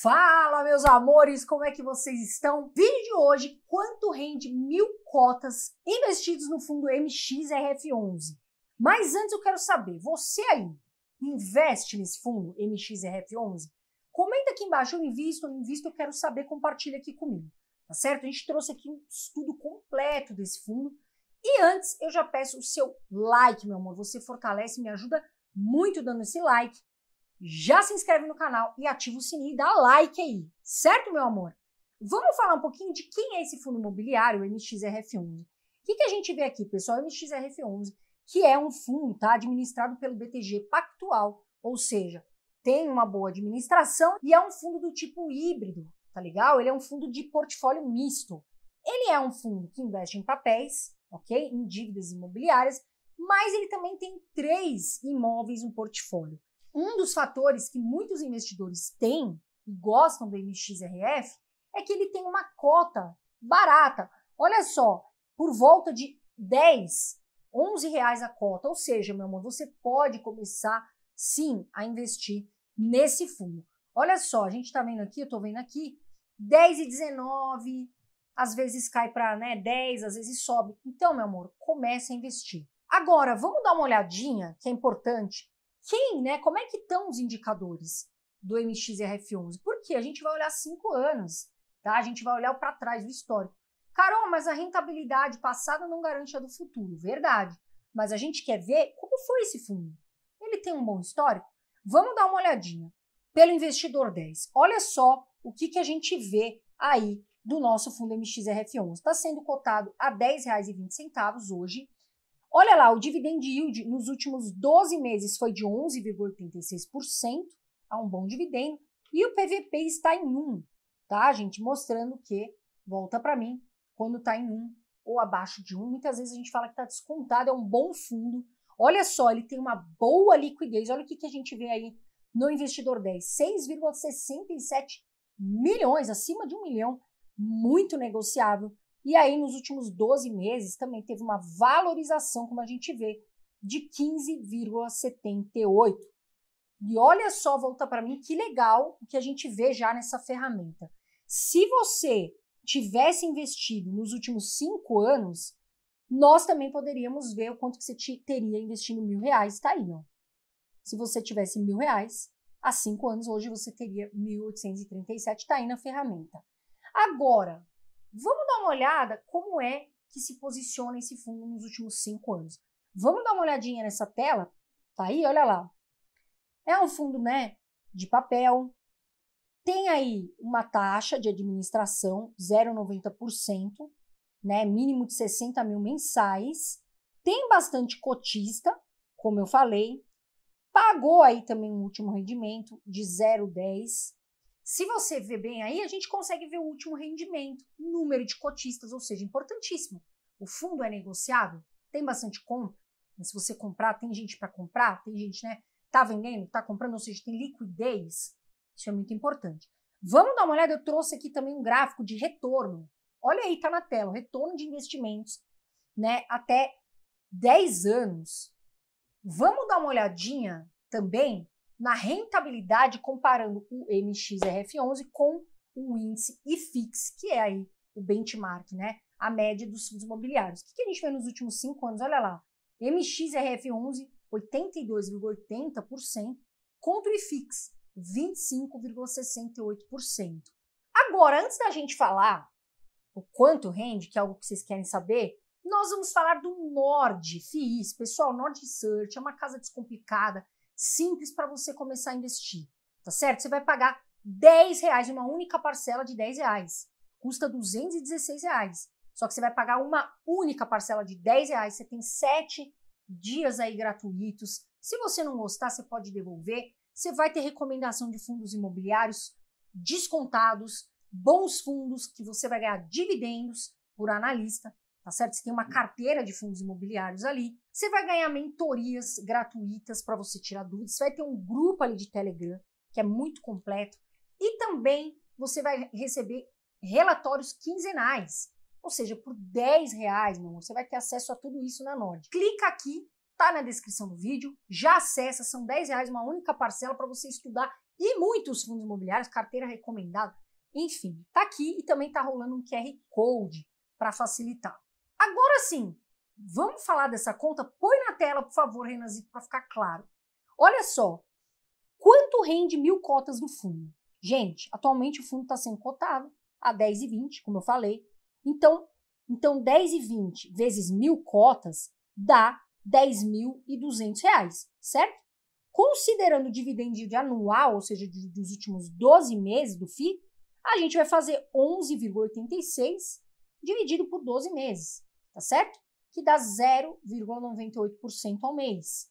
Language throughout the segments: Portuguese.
Fala, meus amores, como é que vocês estão? Vídeo de hoje, quanto rende mil cotas investidos no fundo MXRF11? Mas antes eu quero saber, você aí investe nesse fundo MXRF11? Comenta aqui embaixo, eu invisto, eu invisto, eu quero saber, compartilha aqui comigo, tá certo? A gente trouxe aqui um estudo completo desse fundo. E antes, eu já peço o seu like, meu amor, você fortalece, me ajuda muito dando esse like já se inscreve no canal e ativa o sininho e dá like aí, certo, meu amor? Vamos falar um pouquinho de quem é esse fundo imobiliário, o MXRF11. O que, que a gente vê aqui, pessoal? O MXRF11, que é um fundo tá, administrado pelo BTG Pactual, ou seja, tem uma boa administração e é um fundo do tipo híbrido, tá legal? Ele é um fundo de portfólio misto. Ele é um fundo que investe em papéis, ok? Em dívidas imobiliárias, mas ele também tem três imóveis no portfólio. Um dos fatores que muitos investidores têm e gostam do MXRF é que ele tem uma cota barata. Olha só, por volta de 10, 11 reais a cota. Ou seja, meu amor, você pode começar sim a investir nesse fundo. Olha só, a gente está vendo aqui, eu estou vendo aqui, 10 e 19, às vezes cai para né, 10, às vezes sobe. Então, meu amor, comece a investir. Agora, vamos dar uma olhadinha, que é importante, quem, né? Como é que estão os indicadores do MXRF11? Porque a gente vai olhar cinco anos, tá? A gente vai olhar para trás, o histórico. Carol, mas a rentabilidade passada não garante a do futuro. Verdade. Mas a gente quer ver como foi esse fundo. Ele tem um bom histórico? Vamos dar uma olhadinha. Pelo investidor 10. Olha só o que, que a gente vê aí do nosso fundo MXRF11. Está sendo cotado a R$ 10,20 hoje. Olha lá, o dividend yield nos últimos 12 meses foi de 11,86%, a um bom dividendo, e o PVP está em 1, tá, gente? Mostrando que, volta para mim, quando está em 1 ou abaixo de 1, muitas vezes a gente fala que está descontado, é um bom fundo. Olha só, ele tem uma boa liquidez. Olha o que, que a gente vê aí no investidor 10, 6,67 milhões, acima de um milhão, muito negociável. E aí, nos últimos 12 meses, também teve uma valorização, como a gente vê, de 15,78. E olha só, volta para mim, que legal o que a gente vê já nessa ferramenta. Se você tivesse investido nos últimos cinco anos, nós também poderíamos ver o quanto que você teria investindo mil reais. Está aí, ó. Se você tivesse mil reais, há cinco anos, hoje você teria 1.837, está aí na ferramenta. Agora, Vamos dar uma olhada como é que se posiciona esse fundo nos últimos cinco anos. Vamos dar uma olhadinha nessa tela? Tá aí, olha lá. É um fundo, né, de papel. Tem aí uma taxa de administração 0,90%, né, mínimo de 60 mil mensais. Tem bastante cotista, como eu falei. Pagou aí também um último rendimento de 0,10 se você vê bem aí, a gente consegue ver o último rendimento, número de cotistas, ou seja, importantíssimo. O fundo é negociável, tem bastante compra, mas se você comprar, tem gente para comprar, tem gente, né, tá vendendo, tá comprando, ou seja, tem liquidez. Isso é muito importante. Vamos dar uma olhada, eu trouxe aqui também um gráfico de retorno. Olha aí, tá na tela, retorno de investimentos, né, até 10 anos. Vamos dar uma olhadinha também na rentabilidade comparando o MXRF11 com o índice IFIX, que é aí o benchmark, né? A média dos fundos imobiliários. O que a gente vê nos últimos cinco anos? Olha lá, MXRF11, 82,80% contra o IFIX, 25,68%. Agora, antes da gente falar o quanto rende, que é algo que vocês querem saber, nós vamos falar do Nord FIIs. Pessoal, Nord Search é uma casa descomplicada simples para você começar a investir, tá certo? Você vai pagar 10 reais, uma única parcela de 10 reais. Custa 216 reais. Só que você vai pagar uma única parcela de 10 reais. Você tem 7 dias aí gratuitos. Se você não gostar, você pode devolver. Você vai ter recomendação de fundos imobiliários descontados, bons fundos que você vai ganhar dividendos por analista tá certo? Você tem uma carteira de fundos imobiliários ali. Você vai ganhar mentorias gratuitas para você tirar dúvidas. Você vai ter um grupo ali de Telegram que é muito completo e também você vai receber relatórios quinzenais. Ou seja, por 10 reais, meu amor, você vai ter acesso a tudo isso na Nord. Clica aqui, tá na descrição do vídeo, já acessa, são 10 reais, uma única parcela para você estudar E muitos fundos imobiliários, carteira recomendada, enfim, tá aqui e também tá rolando um QR Code para facilitar. Agora sim, vamos falar dessa conta? Põe na tela, por favor, Renanzito, para ficar claro. Olha só, quanto rende mil cotas do fundo? Gente, atualmente o fundo está sendo cotado a 10,20, como eu falei. Então, então 10,20 vezes mil cotas dá 10.200 reais, certo? Considerando o dividendo de anual, ou seja, dos últimos 12 meses do FII, a gente vai fazer 11,86 dividido por 12 meses, tá certo? Que dá 0,98% ao mês.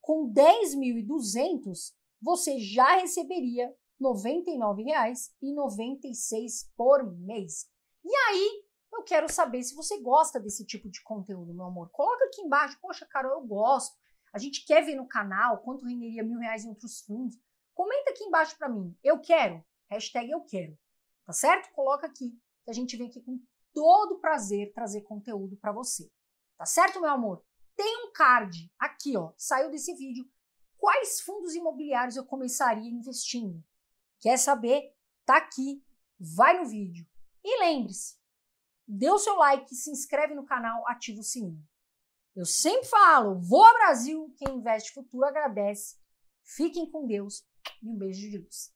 Com 10.200, você já receberia R$ 99,96 por mês. E aí, eu quero saber se você gosta desse tipo de conteúdo, meu amor. Coloca aqui embaixo, poxa, Carol, eu gosto. A gente quer ver no canal quanto renderia mil reais em outros fundos. Comenta aqui embaixo para mim. Eu quero. Hashtag eu quero. Tá certo? Coloca aqui que a gente vem aqui com todo prazer trazer conteúdo para você. Tá certo, meu amor? Tem um card aqui, ó, saiu desse vídeo. Quais fundos imobiliários eu começaria investindo? Quer saber? Tá aqui. Vai no vídeo. E lembre-se, dê o seu like, se inscreve no canal, ativa o sininho. Eu sempre falo, voa Brasil, quem investe futuro agradece. Fiquem com Deus e um beijo de luz.